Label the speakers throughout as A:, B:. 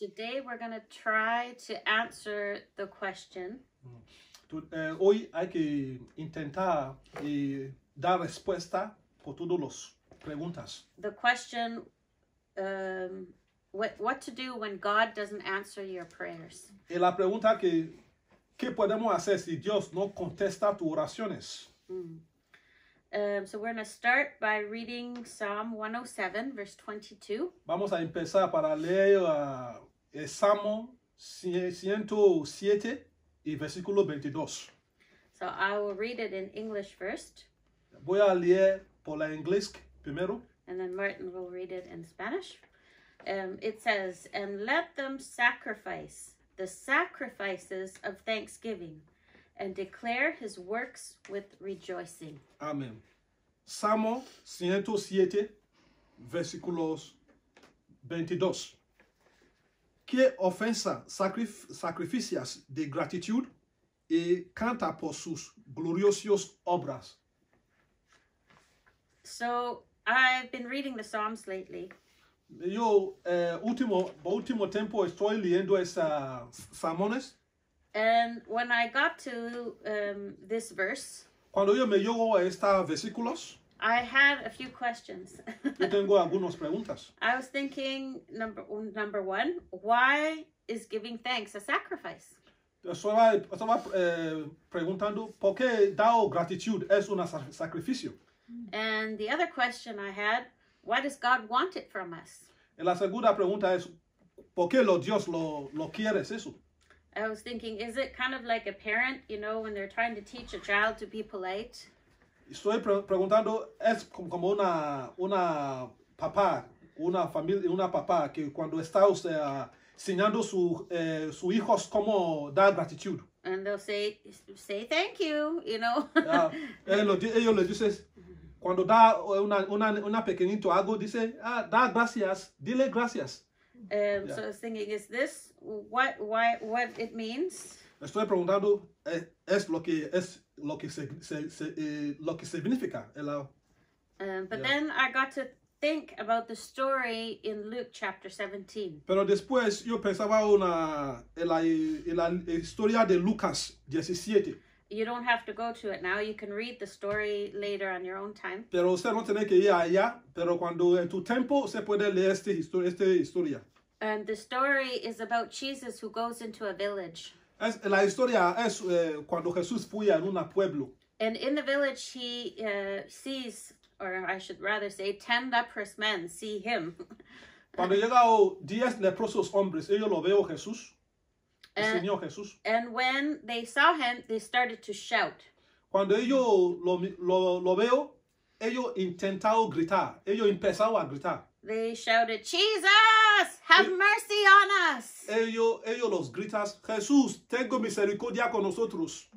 A: Today we're going to try to answer the question
B: eh, hoy hay que intentar eh, dar respuesta por todas las preguntas.
A: the question um, what what to do when God doesn't answer your prayers.
B: Y la pregunta que ¿qué podemos hacer si Dios no contesta tus oraciones?
A: Um, so we're going to start by reading Psalm 107, verse 22.
B: Vamos a empezar para leer ah, el Salmo 107 y versículo 22.
A: So I will read it in English first,
B: Voy a leer por la inglés primero.
A: and then Martin will read it in Spanish. Um, it says, And let them sacrifice the sacrifices of thanksgiving and declare his works with rejoicing.
B: Amén. Salmo 107, versículos 22. Que sacrif- sacrificios de gratitud y canta por sus gloriosas obras.
A: So I've been reading the Psalms lately,
B: Yo, eh, último, por último tiempo estoy leyendo esas salmones.
A: and when I got to um, this verse,
B: Cuando yo me llego a estos versículos,
A: I had a few questions.
B: yo tengo algunas preguntas.
A: I was thinking number number one, why is giving thanks a sacrifice?
B: Estaba, estaba eh, preguntando por qué dar gratitud es un sacrificio.
A: And the other question I had, why does God want it from us?
B: Y la segunda pregunta es, ¿por qué lo Dios lo, lo quiere eso?
A: I was thinking, is it kind of like a parent, you know, when they're trying to teach a child to be polite?
B: Estoy pre- preguntando, es como una, una papá, una familia, una papá que cuando está usted ah, enseñando su, eh, sus hijos cómo dar gratitud.
A: And they'll say, say thank you, you know.
B: Ah, ellos, ellos le dicen, cuando da una, una, una pequeñito algo, dice, ah, da gracias, dile gracias.
A: Um, So I was thinking, is this what why what it means?
B: Estoy preguntando, eh, es lo que es lo que se, se- se- eh, lo que significa. el, ah,
A: Um, but
B: Yeah.
A: then I got to think about the story in Luke chapter 17.
B: Pero después yo pensaba una, en la, en la historia de Lucas 17.
A: You don't have to go to it now. You can read the story later on your own time.
B: Pero usted no tiene que ir allá, pero cuando en tu tiempo se puede leer esta historia.
A: And the story is about Jesus who goes into a village.
B: Es, la historia es eh, cuando Jesús fue a un pueblo.
A: And in the village, he uh, sees, or I should rather say, 10 leprous men see him.
B: Cuando llegaron 10 leprosos hombres, ellos lo veo Jesús, el
A: Eh.
B: Señor Jesús.
A: and when they saw him, they started to shout.
B: Cuando ellos lo, lo, lo veo, ellos intentaron gritar, ellos empezaron a gritar.
A: They shouted, Jesus, have
B: Eh.
A: mercy on us.
B: Ellos, ellos los gritas, Jesús, tengo misericordia con nosotros.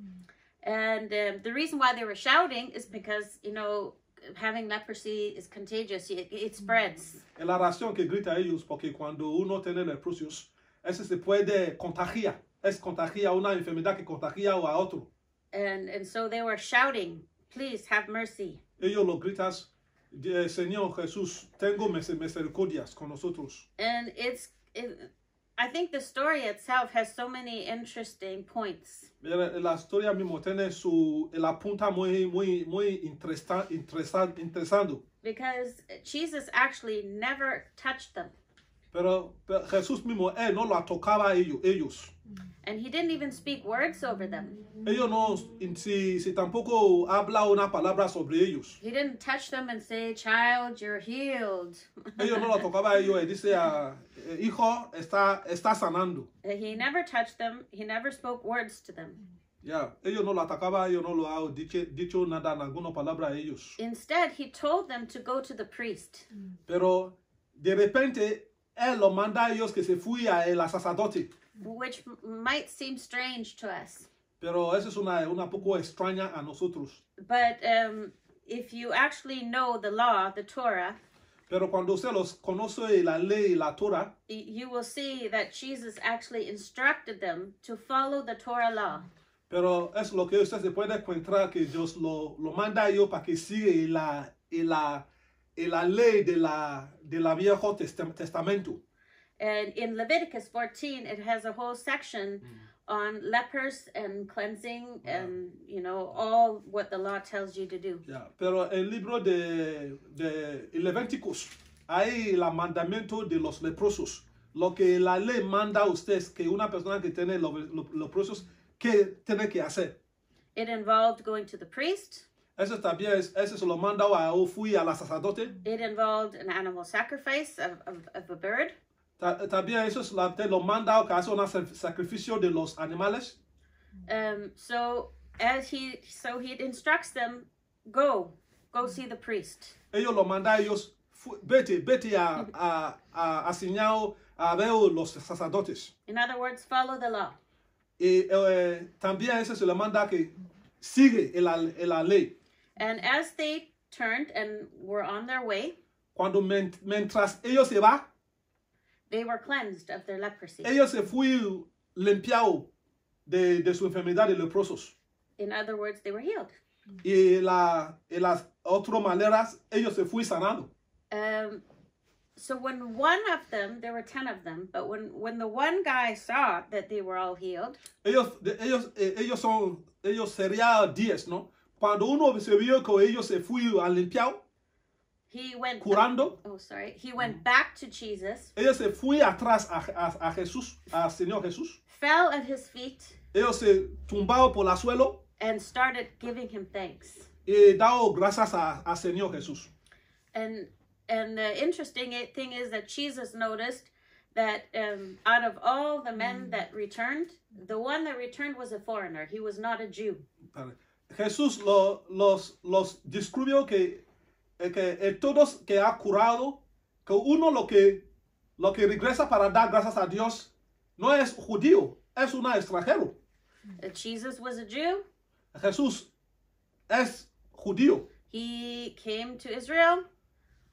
A: And um, the reason why they were shouting is because, you know, having leprosy is contagious, it, it spreads.
B: Es la razón que grita ellos, porque cuando uno tiene leprosios, ese se puede contagiar. Es contagia una enfermedad que contagia a otro.
A: And, and so they were shouting, Please have mercy.
B: Ellos lo gritas, "Eh, Señor Jesús, tengo misericordias con nosotros.
A: And it's, it, I think the story itself has so many interesting points.
B: La historia mismo tiene su, la punta muy, muy, muy interesa- interesa- interesante.
A: Because Jesus actually never touched them.
B: Pero, pero Jesús mismo, él no la tocaba a ellos. ellos.
A: And he didn't even speak words over them.
B: Ellos no, si, si tampoco habla una palabra sobre ellos.
A: He didn't touch them and say, Child, you're healed.
B: Ellos no la tocaba a ellos y dice, ah, eh, hijo, está, está sanando.
A: he never touched them, he never spoke words to them.
B: Ya, ellos no la atacaba, ellos no lo han dicho, dicho nada, ninguna palabra a ellos.
A: Instead, he told them to go to the priest.
B: Pero de repente, él lo manda a ellos que se fue a el sacerdote.
A: which might seem strange to us.
B: Pero eso es una, una poco extraña a nosotros.
A: But um, if you actually know the law, the Torah,
B: Pero cuando usted los conoce la ley y la Torah,
A: you will see that Jesus actually instructed them to follow the Torah law.
B: pero es lo que usted se puede encontrar que Dios lo, lo manda a ellos para que siga la, y la, y la ley de la, de la Viejo Testam- Testamento.
A: And in Leviticus 14, it has a whole section on lepers and cleansing and, you know, all what the law tells you to do.
B: Ya, Pero el libro de, de Levíticos, hay el mandamiento de los leprosos. Lo que la ley manda a ustedes que una persona que tiene los lo- leprosos, ¿qué tiene que hacer?
A: It involved going to the priest,
B: Eso también es, eso se lo manda a fui a la sacerdote.
A: it involved an animal sacrifice of, of, of a bird.
B: Ta- También eso es la- te lo manda a que hace un sac- sacrificio de los animales.
A: Um, so as he so he instructs them, go, go see the priest.
B: Ellos lo manda ellos, vete, vete a, a, a, asignar a ver los sacerdotes.
A: In other words, follow the law.
B: Y eh, también eso se le manda que sigue la, la ley.
A: And as they turned and were on their way,
B: Cuando mientras ellos se va,
A: they were cleansed of their leprosy.
B: ellos se fue limpiado de, de su enfermedad de leprosos.
A: In other words, they were healed.
B: Y la, en las otras maneras, ellos se fue sanando.
A: Um, so when one of them, there were ten of them, but when when the one guy saw that they were all healed,
B: Ellos, ellos, eh, ellos son, ellos serían 10, ¿no? Cuando uno se vio que ellos se fue a limpiar,
A: he went.
B: curando,
A: Oh, sorry. He went back to Jesus,
B: ellos se fue atrás a, a, a Jesús, al Señor Jesús.
A: fell at his feet,
B: Ellos se tumbaron por el suelo
A: and started giving him thanks.
B: y dado gracias a- al Señor Jesús.
A: And and the interesting thing is that Jesus noticed that um, out of all the men that returned, the one that returned was a foreigner. He was not a Jew.
B: Jesús lo- los, los descubrió que, eh, que eh, todos que ha curado, que uno lo que, lo que regresa para dar gracias a Dios no es judío, es un extranjero.
A: Jesus was a Jew.
B: Jesús es judío.
A: He came to Israel.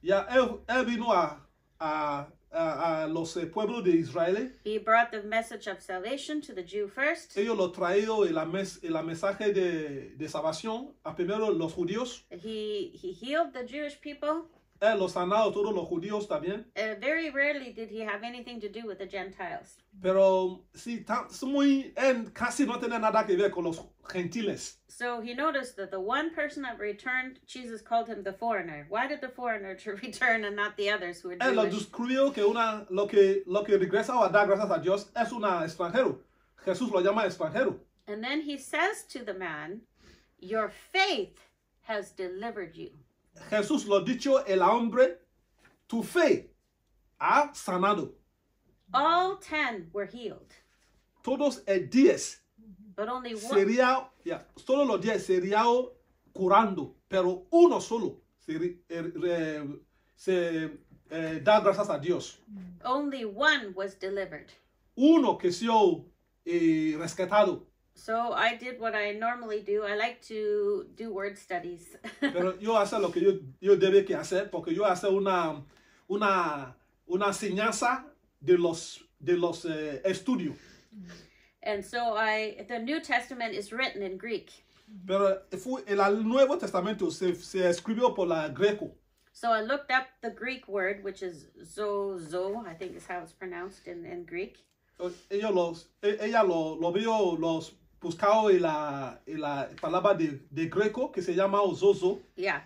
B: Ya él, él vino a, a, a, a los eh, pueblos de Israel.
A: He brought the message of salvation to the Jew first.
B: Ellos lo traído el, mes, el mensaje de, de salvación a primero los judíos.
A: He he healed the Jewish people.
B: Él los sanado todos los judíos también.
A: Uh, very rarely did he have anything to do with the Gentiles.
B: Pero sí, es muy, él casi no tiene nada que ver con los gentiles.
A: So he noticed that the one person that returned, Jesus called him the foreigner. Why did the foreigner to return and not the others who were
B: Él lo descubrió que una, lo, que, lo que regresa a dar gracias a Dios es un extranjero. Jesús lo llama extranjero.
A: And then he says to the man, Your faith has delivered you.
B: Jesús lo dicho el hombre, tu fe ha sanado.
A: All ten were healed,
B: Todos el diez
A: but only one.
B: sería, solo los diez sería curando, pero uno solo se, re- se, eh, da gracias a Dios.
A: Only one was delivered.
B: Uno que sido eh, rescatado.
A: So I did what I normally do. I like to do word studies.
B: Pero yo hace lo que yo, yo debe que hacer, porque yo hace una, una, una enseñanza de los, de los eh, estudios.
A: and so I the New Testament is written in Greek.
B: Pero fue, el Nuevo Testamento se, se escribió por la greco.
A: So I looked up the Greek word, which is zozo, I think is how it's pronounced in, in Greek.
B: Ellos los, e- ella lo, lo vio, los buscado en la, en la palabra de, de greco que se llama zozo,
A: Yeah.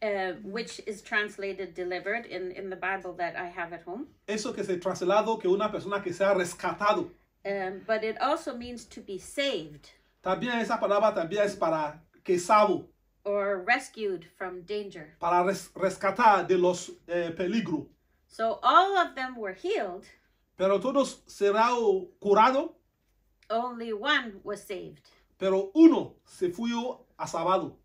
A: Uh, which is translated delivered in, in the Bible that I have at home.
B: eso que se trasladó que una persona que se ha rescatado.
A: Um, but it also means to be saved
B: También esa palabra también es para que salvo,
A: or rescued from danger.
B: para res- rescatar de los eh, peligros.
A: So all of them were healed,
B: Pero todos serán curados,
A: only one was saved.
B: pero uno se fue a salvado.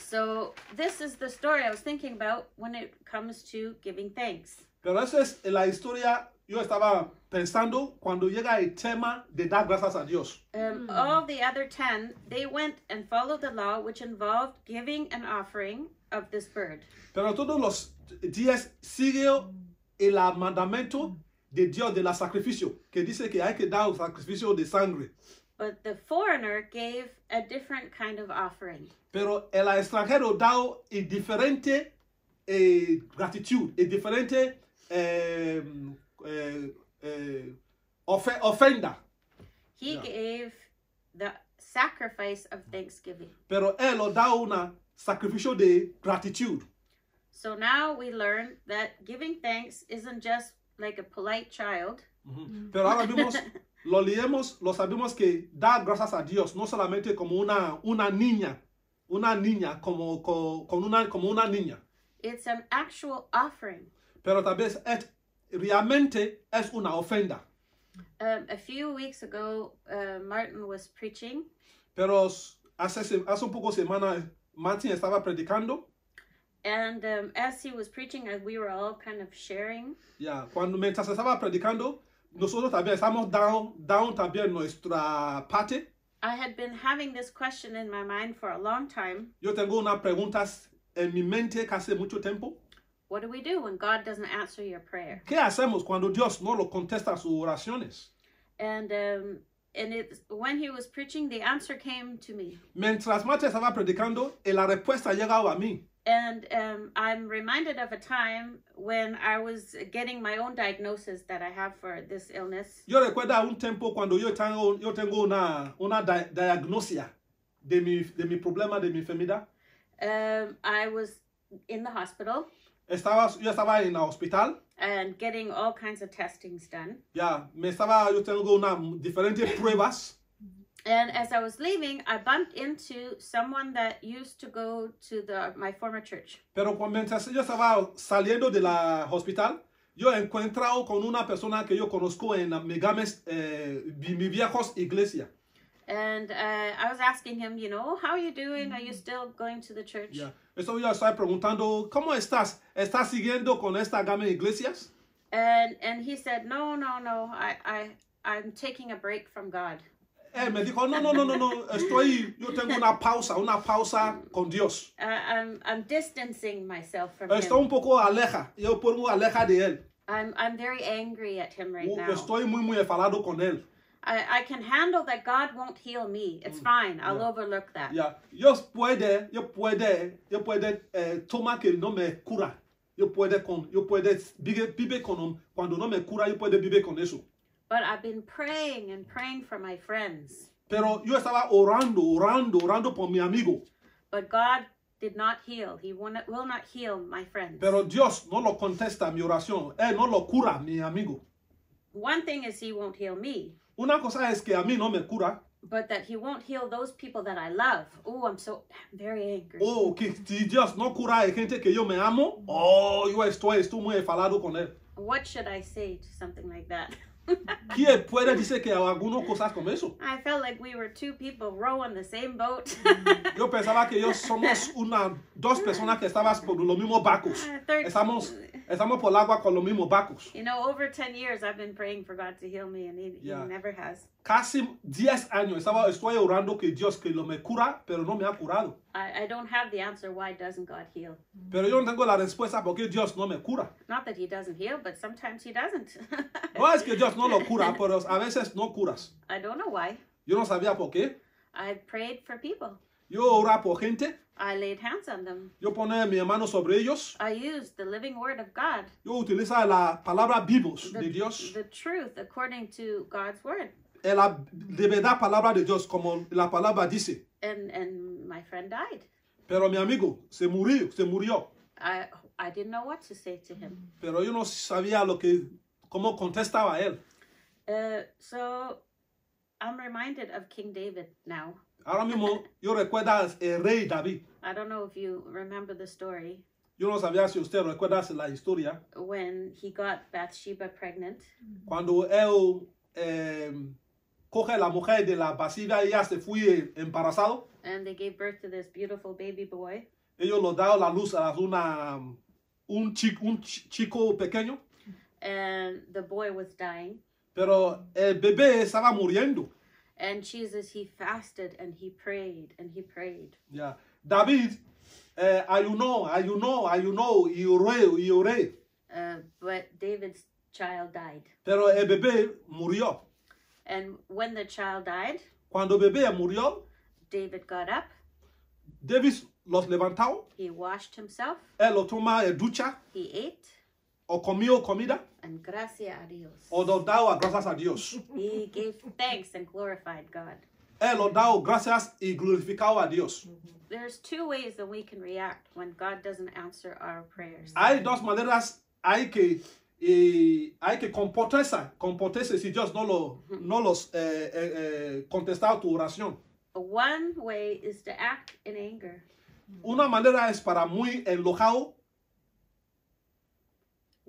A: So this is the story I was thinking about when it comes to giving thanks.
B: Pero esa es la historia, yo estaba pensando cuando llega el tema de dar gracias a Dios.
A: Um, All the other ten, they went and followed the law, which involved giving an offering of this bird.
B: Pero todos los días sigue el mandamiento de Dios de la sacrificio, que dice que hay que dar un sacrificio de sangre.
A: But the foreigner gave a different kind of offering.
B: Pero el extranjero da en diferente eh, gratitud, en diferente eh, eh, ofe- ofrenda,
A: He
B: Yeah.
A: gave the sacrifice of thanksgiving.
B: pero él lo da una sacrificio de gratitud.
A: So now we learn that giving thanks isn't just like a polite child.
B: Ujú. Pero ahora vimos, lo leemos, lo sabemos que da gracias a Dios, no solamente como una, una niña, una niña, como, co- con una, como una niña,
A: It's an actual offering.
B: pero tal vez es, realmente es una ofrenda.
A: Um, a few weeks ago, uh, Martin was preaching,
B: Pero hace, hace un poco semana Martin estaba predicando,
A: and um, as he was preaching, uh, we were all kind of sharing.
B: ya, cuando mientras estaba predicando, nosotros también estamos down, down también nuestra parte.
A: I had been having this question in my mind for a long time.
B: Yo tengo unas preguntas en mi mente hace mucho tiempo.
A: What do we do when God doesn't answer your prayer?
B: ¿Qué hacemos cuando Dios no lo contesta sus oraciones?
A: And um, and it when he was preaching, the answer came to me.
B: Mientras Marta estaba predicando, eh, la respuesta ha llegado a mí.
A: And um, I'm reminded of a time when I was getting my own diagnosis that I have for this illness.
B: Yo recuerdo un tiempo cuando yo tengo, yo tengo una, una di- diagnosia de mi, de mi problema, de mi enfermedad.
A: Um, I was in the hospital
B: Estaba, yo estaba en el hospital,
A: and getting all kinds of testings done.
B: ya, me estaba, yo tengo una, diferentes pruebas.
A: And as I was leaving, I bumped into someone that used to go to the my former church.
B: Pero cuando, mientras yo estaba saliendo de la hospital, yo he encontrado con una persona que yo conozco en Megames, eh, mi, viejos iglesia.
A: And uh, I was asking him, you know, how are you doing? Are you still going to the church?
B: Ya. Esto yo estoy preguntando, ¿cómo estás? ¿Estás siguiendo con esta gama de iglesias?
A: And and he said, no, no, no, I I I'm taking a break from God.
B: Él me dijo, no, no, no, no, no, estoy, yo tengo una pausa, una pausa con Dios.
A: Uh, I'm I'm distancing myself from
B: Estoy
A: him.
B: un poco aleja, yo pongo aleja de él.
A: I'm I'm very angry at him right
B: Uh,
A: now.
B: Estoy muy, muy enfadado con él.
A: I, I can handle that God won't heal me. It's fine. I'll
B: yeah.
A: overlook that.
B: Ya, yo puede, yo puede, yo puede eh, tomar que no me cura. Yo puede con, yo puede vive, vive con, cuando no me cura, yo puede vivir con eso.
A: But I've been praying and praying for my friends.
B: Pero yo estaba orando, orando, orando por mi amigo.
A: But God did not heal. He will not, will not heal my friends.
B: Pero Dios no lo contesta mi oración. Él no lo cura, mi amigo.
A: One thing is He won't heal me,
B: Una cosa es que a mí no me cura.
A: but that He won't heal those people that I love. Oh, I'm so I'm very angry.
B: Oh, que si Dios no cura a gente que yo me amo, oh, yo estoy, estoy muy enfadado con él.
A: What should I say to something like that?
B: ¿Quién puede decir que algunas cosas como eso?
A: I felt like we were two people rowing the same boat.
B: Yo pensaba que yo somos una, dos personas que estábamos por los mismos barcos.
A: Third-
B: Estamos, estamos por el agua con los mismos barcos.
A: You know, over 10 years I've been praying for God to heal me, and He,
B: Yeah.
A: he never has.
B: Casi 10 años estaba, estoy orando que Dios que lo me cura, pero no me ha curado.
A: I, I don't have the answer why doesn't God heal.
B: Pero yo no tengo la respuesta porque Dios no me cura.
A: Not that He doesn't heal, but sometimes He doesn't.
B: No es que Dios no lo cura, pero a veces no curas.
A: I don't know why.
B: Yo no sabía por qué.
A: I prayed for people.
B: Yo oraba por gente,
A: I laid hands on them.
B: yo ponía mi mano sobre ellos.
A: I used the living word of God,
B: Yo utilizo la palabra
A: the,
B: de Dios,
A: the truth according to God's word.
B: eh, la de verdad palabra de Dios, como la palabra dice.
A: And and my friend died.
B: Pero mi amigo se murió, se murió.
A: I I didn't know what to say to him.
B: Pero yo no sabía lo que, cómo contestaba él.
A: Uh, so I'm reminded of King David now.
B: Ahora mismo yo recuerdo el rey David.
A: I don't know if you remember the story
B: Yo no sabía si usted recuerda la historia.
A: when he got Bathsheba pregnant.
B: Cuando él eh, coge la mujer de la vasija, ella se fue embarazado.
A: and they gave birth to this beautiful baby boy.
B: Ellos lo daban la luz a una, un, chico, un chi- chico pequeño.
A: And the boy was dying.
B: Pero el bebé estaba muriendo.
A: And Jesus, he fasted and he prayed and he prayed.
B: Yeah. David eh, ayunó, ayunó, ayunó y oré, y oré.
A: Uh, but David's child died.
B: Pero el bebé murió.
A: And when the child died,
B: Cuando bebé murió,
A: David got up,
B: David los levantó.
A: he washed himself,
B: Él lo toma ducha.
A: he ate,
B: o comió comida
A: and gracia a Dios.
B: o lo dado gracias a Dios.
A: He gave thanks and glorified God.
B: Él lo dado gracias y glorificado a Dios.
A: There's two ways that we can react when God doesn't answer our prayers.
B: Hay dos maneras, hay que, y hay que comportarse, comportarse si Dios no, lo, no los eh, eh, eh, contestado tu oración.
A: One way is to act in anger.
B: Una manera es para muy enojado,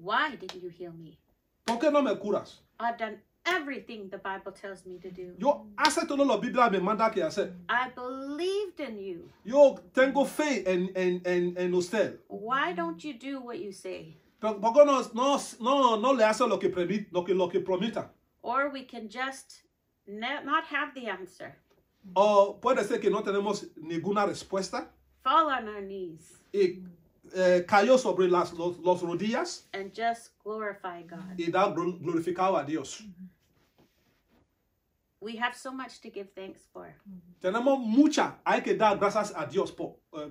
A: Why didn't you heal me?
B: ¿por qué no me curas?
A: I've done everything the Bible tells me to do.
B: Yo hace todo lo Biblia me manda que hacer.
A: I believed in you.
B: Yo tengo fe en, en, en, en usted.
A: Why don't you do what you say?
B: ¿Por por qué no, no, no, no le hace lo que, premi- lo que, lo que prometa?
A: Or we can just not have the answer.
B: O puede ser que no tenemos ninguna respuesta
A: Fall on our knees
B: y eh, cayó sobre las los, los rodillas
A: and just glorify God.
B: y da glorificado a Dios.
A: We have so much to give thanks for.
B: Tenemos mucha, hay que dar gracias a Dios por eh,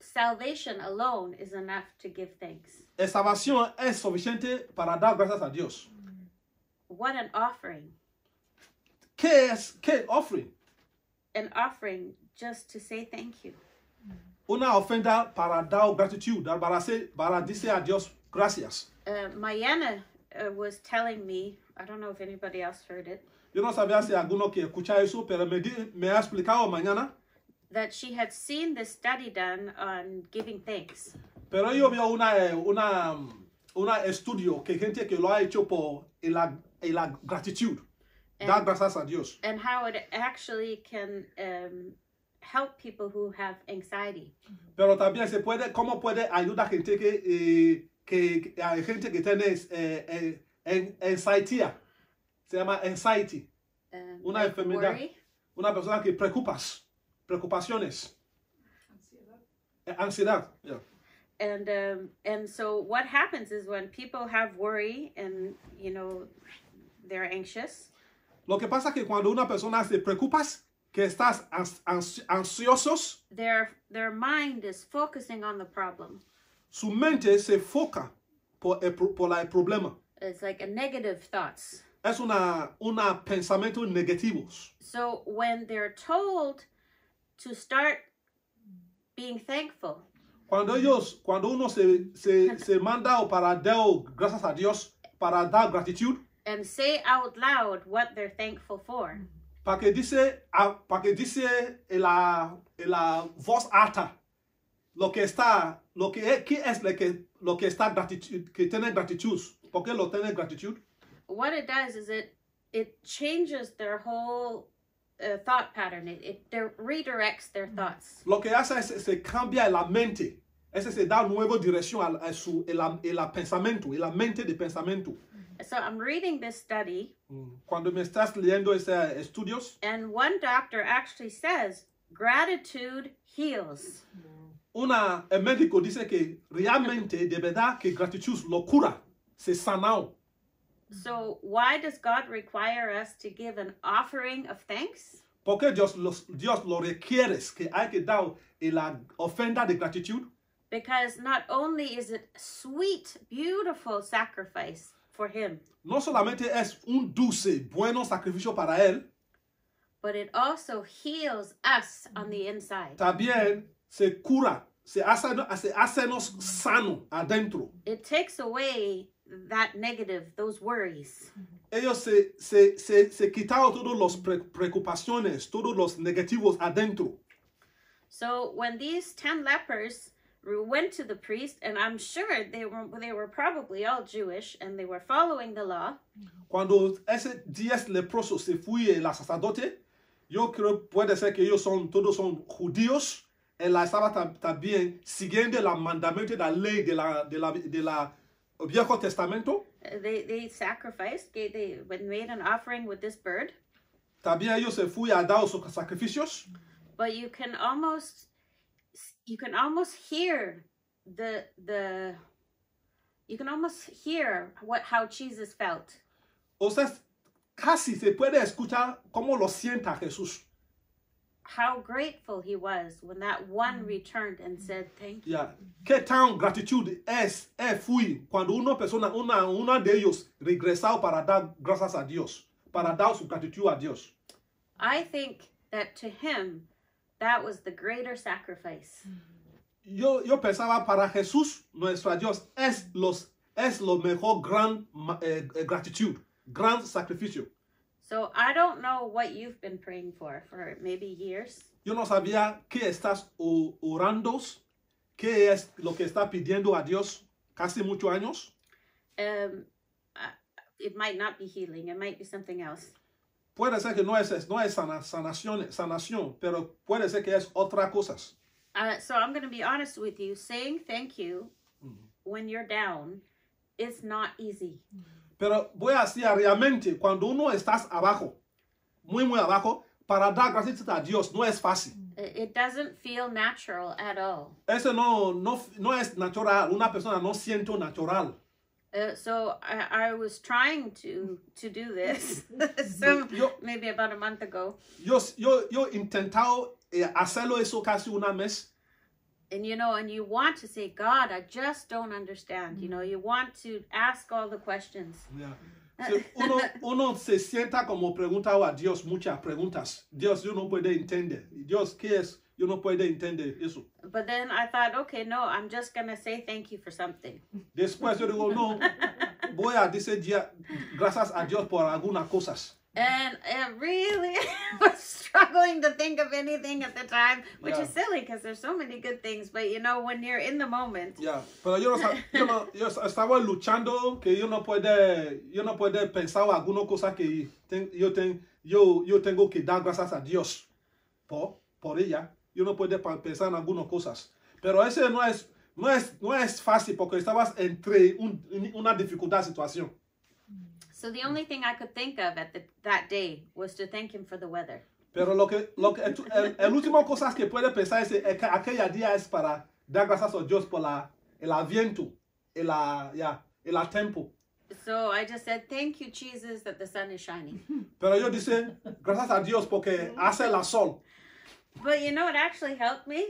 A: Salvation alone is enough to give thanks.
B: la salvación es suficiente para dar gracias a Dios.
A: What an offering!
B: ¿Qué es qué offering?
A: An offering just to say thank you.
B: Una ofrenda para dar gratitud, para, para decir a Dios gracias.
A: Uh, Mayana uh, was telling me, I don't know if anybody else heard it,
B: Yo no sabía si alguno que escucha eso, pero me, me ha explicado mañana.
A: that she had seen this study done on giving thanks.
B: Pero yo veo una, eh, una, una estudio que gente que lo ha hecho por la, la gratitud. Dar gracias a Dios.
A: and how it actually can um, help people who have anxiety.
B: Pero también se puede, cómo puede ayudar a gente que, eh, que, que- hay gente que tiene eh, eh, anxiety. Se llama anxiety.
A: Um,
B: Una
A: like
B: enfermedad.
A: worry.
B: Una persona que preocupas, preocupaciones, eh, ansiedad. yeah.
A: And um, and so what happens is when people have worry and you know they're anxious,
B: Lo que pasa que cuando una persona se preocupa, que estás ans- ans- ansiosos,
A: their their mind is focusing on the problem.
B: su mente se foca por el, por la- el problema.
A: It's like a negative thoughts.
B: Es una, una pensamientos negativos.
A: So when they're told to start being thankful,
B: Cuando ellos, cuando uno se, se, se manda o para dar gracias a Dios, para dar gratitud,
A: and say out loud what they're thankful for.
B: Para que dice, a- para que dice la, la voz alta lo que está, lo que es, ¿qué es lo que, lo que está gratitud, que tiene gratitud? ¿Por qué lo tiene gratitud?
A: What it does is it it changes their whole uh, thought pattern. It, it di- redirects their thoughts.
B: Lo que hace es se cambia la mente. Ese se da nueva dirección a, a su el, el pensamiento, el mente de pensamiento.
A: So I'm reading this study, mm.
B: Cuando me estás leyendo esos uh, estudios,
A: and one doctor actually says gratitude heals.
B: una, el médico dice que realmente, de verdad, que gratitud lo cura, se sanó.
A: So why does God require us to give an offering of thanks?
B: Porque Dios, los, Dios lo requiere, que hay que dar eh, la ofrenda de gratitud,
A: Because not only is it sweet, beautiful sacrifice for Him,
B: no solamente es un dulce, bueno sacrificio para Él,
A: but it also heals us on the inside.
B: también se cura, se hace, se hacenos sano adentro.
A: It takes away that negative, those worries.
B: ellos se, se, se, se quitaron todas las pre- preocupaciones, todos los negativos adentro.
A: So when these 10 lepers went to the priest, and I'm sure they were, they were probably all Jewish and they were following the law,
B: Cuando ese diez leprosos se fue el sacerdote, yo creo puede ser que ellos son, todos son judíos, él la estaba también siguiendo el mandamiento de la ley de la, de la, de la Viejo Testamento.
A: uh, they, they sacrificed, gave, they made an offering with this bird.
B: También ellos se fue a dar sus sacrificios.
A: But you can almost, you can almost hear the, the, you can almost hear what, how Jesus felt.
B: O sea, casi se puede escuchar cómo lo sienta Jesús.
A: how grateful he was when that one mm. returned and said thank you.
B: Ya, ¿Qué tan gratitud es, es fui cuando una persona, una, una de ellos regresó para dar gracias a Dios, para dar su gratitud a Dios?
A: I think that to him, that was the greater sacrifice.
B: Yo, yo pensaba para Jesús, nuestro Dios, es, los, es lo mejor gran eh, eh, gratitud, gran sacrificio.
A: So I don't know what you've been praying for for maybe years.
B: Yo no sabía qué estás orando, qué es lo que está pidiendo a Dios casi muchos años.
A: Um, it might not be healing. It might be something else.
B: Puede ser que no es, no es sana- sanación, sanación, pero puede ser que es otra cosas.
A: Uh, so I'm going to be honest with you. Saying thank you when you're down is not easy.
B: Pero voy a decir realmente, cuando uno estás abajo, muy, muy abajo, para dar gracias a Dios no es fácil.
A: It it doesn't feel natural at all.
B: Eso no, no, no es natural. Una persona no siente natural.
A: Uh, so I, I was trying to to do this
B: Yo-
A: maybe about a month ago,
B: Yo, yo, yo intentado eh, hacerlo eso casi una mes.
A: and you know, and you want to say, God, I just don't understand. You know, you want to ask all the questions.
B: Yeah. Uno, uno se sienta como preguntado a Dios muchas preguntas. Dios, yo no puedo entender. Dios, ¿qué es? Yo no puedo entender eso.
A: But then I thought, okay, no, I'm just gonna say thank you for something.
B: Después yo digo, no, voy a decir gracias a Dios por algunas cosas.
A: And it really was struggling to think of anything at the time, which
B: Yeah.
A: is silly because there's so many good things. But you know, when you're in the moment,
B: Ya, pero yo, no, yo, no- yo estaba luchando que yo no puedo, yo no puedo pensar alguna cosa que ten- yo, ten- yo, yo tengo que dar gracias a Dios por, por ella. Yo no puedo pa- pensar en algunas cosas. Pero ese no es, no es, no es fácil porque estabas entre un- una dificultad situación.
A: so the only thing I could think of at the, that day was to thank him for the weather.
B: Pero lo que, lo que, el, el último cosa que puede pensar es que aquella día es para dar gracias a Dios por la, el viento, el, ya, el tiempo.
A: So I just said, Thank you, Jesus, that the sun is shining.
B: Pero yo dice, gracias a Dios porque hace la sol.
A: But you know, it actually helped me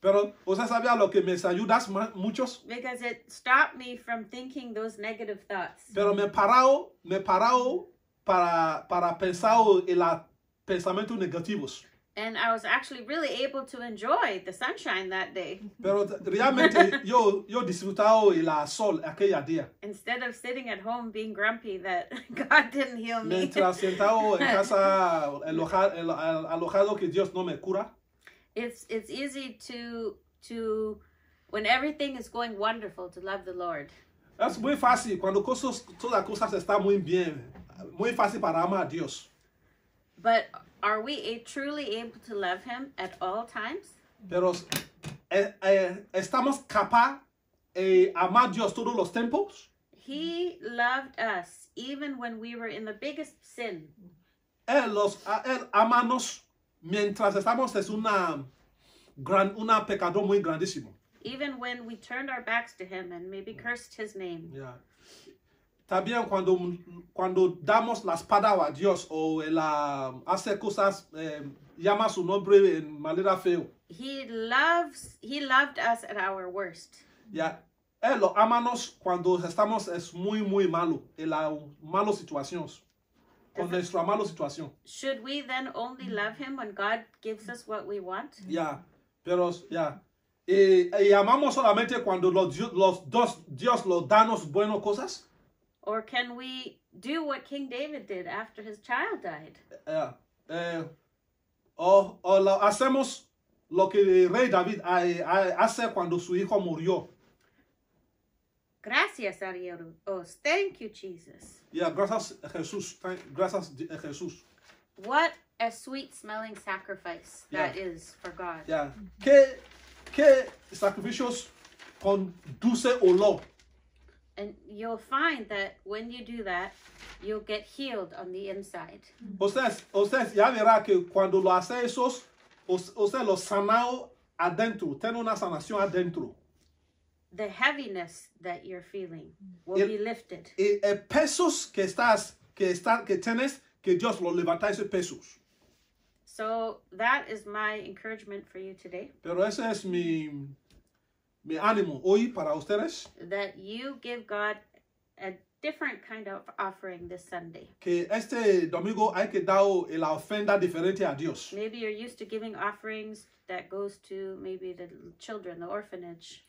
B: Pero usted sabía lo que me ayudas muchos.
A: because it stopped me from thinking those negative thoughts.
B: Pero me parado, me parado para, para pensar en los pensamientos negativos.
A: And I was actually really able to enjoy the sunshine that day
B: Pero realmente yo, yo disfrutado el sol aquella día.
A: instead of sitting at home being grumpy that God didn't heal me.
B: Mientras sentado en casa aloja- el- al- alojado que Dios no me cura.
A: it's it's easy to to when everything is going wonderful to love the Lord.
B: Es muy fácil cuando cosas, todas las cosas están muy bien. Muy fácil para amar a Dios.
A: But are we truly able to love him at all times?
B: Pero eh, eh, estamos capaz de amar a Dios todos los tiempos.
A: He loved us even when we were in the biggest sin.
B: Él, los, él amanos mientras estamos es una gran, una pecador muy grandísimo.
A: Even when we turned our backs to him and maybe cursed his name.
B: Ya. También cuando, cuando damos la espada a Dios o él ah, hace cosas, eh, llama su nombre en manera feo.
A: He loves he loved us at our worst.
B: Ya. Él lo amanos cuando estamos es muy, muy malo, en la mala situación. Con nuestra mala situación.
A: Should we then only love him when God gives us what we want?
B: Ya, pero ya. Y, y amamos solamente cuando los, los dos Dios los danos buenas cosas.
A: Or can we do what King David did after his child died?
B: Eh, eh, o, o lo hacemos lo que el rey David ha- ha- hace cuando su hijo murió.
A: Gracias a Dios. Thank you, Jesus.
B: Yeah, gracias Jesús. Thank- Gracias Jesús.
A: What a sweet smelling sacrifice that
B: Yeah.
A: is for God.
B: Yeah. ¿Qué, qué sacrificios con dulce olor?
A: And you'll find that when you do that, you'll get healed on the inside.
B: Ustedes, ustedes ya verá que cuando lo hace esos, us- usted lo sanado adentro, tiene una sanación adentro.
A: The heaviness that you're feeling will
B: El-
A: be lifted.
B: Y eh, pesos que estás, que están, que tienes, que Dios lo levanta esos pesos.
A: So that is my encouragement for you today
B: Pero ese es mi, mi ánimo hoy para ustedes,
A: that you give God a different kind of offering this Sunday.
B: que este domingo hay que dar la ofrenda diferente a Dios.
A: Maybe you're used to giving offerings that goes to maybe the children, the orphanage.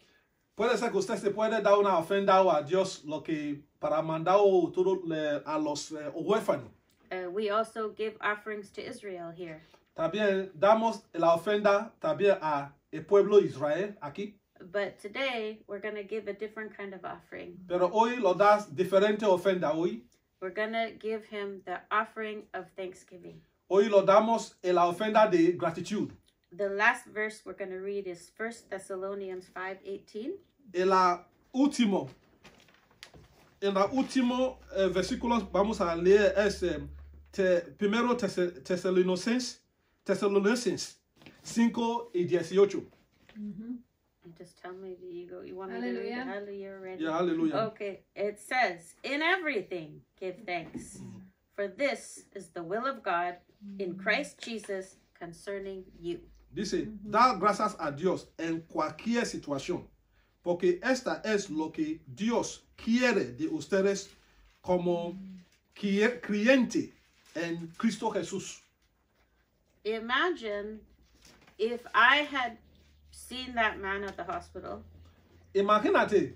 B: Puede ser que usted se puede dar una ofrenda a Dios lo que para mandar todo a los eh, huérfanos.
A: Uh, we also give offerings to Israel here.
B: También damos la ofrenda también a el pueblo Israel aquí.
A: But today we're going to give a different kind of offering.
B: Pero hoy lo das diferente ofrenda hoy.
A: We're going to give him the offering of thanksgiving.
B: Hoy lo damos en la ofrenda de gratitud.
A: The last verse we're going to read is 1 Thessalonians 5:18.
B: En la último, en la último eh, versículo vamos a leer es eh, te- primero Tese- Tesalonicenses, Tesalonicenses 5 y 18.
A: You just tell me that you go. You want me to read it?
C: Hallelujah.
A: Hallelujah. Ready?
B: Yeah, hallelujah.
A: Okay. It says, "In everything give thanks, mm. for this is the will of God in mm. Christ Jesus concerning you."
B: Dice, mm-hmm. da gracias a Dios en cualquier situación, porque esta es lo que Dios quiere de ustedes como mm. crie- creyente en Cristo Jesús.
A: Imagine if I had seen that man at the hospital
B: Imagínate,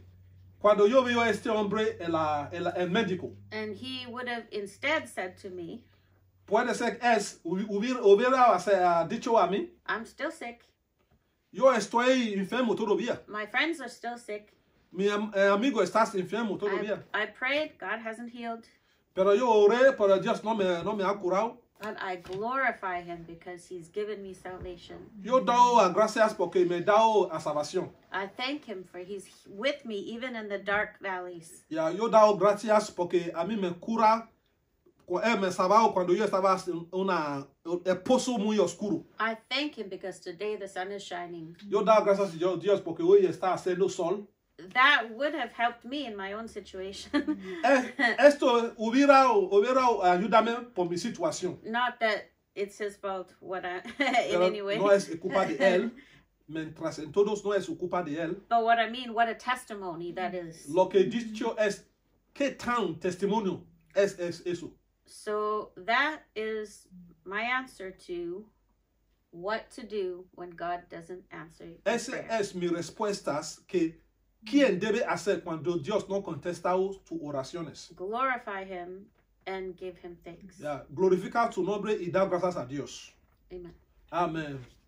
B: cuando yo a este hombre en la, en la- el médico,
A: and he would have instead said to me,
B: puede ser que es, hubiera, hubiera eh, dicho a mí,
A: I'm still sick.
B: yo estoy enfermo todavía,
A: My friends are still sick.
B: mi eh, amigo estás enfermo
A: I,
B: todavía,
A: I prayed, God hasn't healed.
B: pero yo oré, pero Dios no me, no me ha curado.
A: And I glorify him because he's given me salvation.
B: A uh, gracias porque me a uh, salvación.
A: I thank him for he's with me even in the dark valleys.
B: Ya, yo doy gracias porque a mí me cura, él eh, me salvó cuando yo estaba en una, el pozo muy oscuro.
A: I thank him because today the sun is shining.
B: Yo doy gracias a Dios porque hoy está haciendo sol.
A: That would have helped me in my own situation.
B: Eh, esto hubiera, hubiera ayudado por mi situación.
A: Not that it's his fault what I in any way.
B: no es culpa de él, mientras en todos no es culpa de él.
A: But what I mean, what a testimony that is.
B: Lo que he dicho es, ¿qué tan testimonio es, es eso?
A: So that is my answer to what to do when God doesn't answer your
B: Esa es mi respuesta que quién debe hacer cuando Dios no contesta tus oraciones.
A: Glorify him and give him thanks.
B: Ya, glorifica tu nombre y da gracias a Dios.
A: Amen.
B: Amén.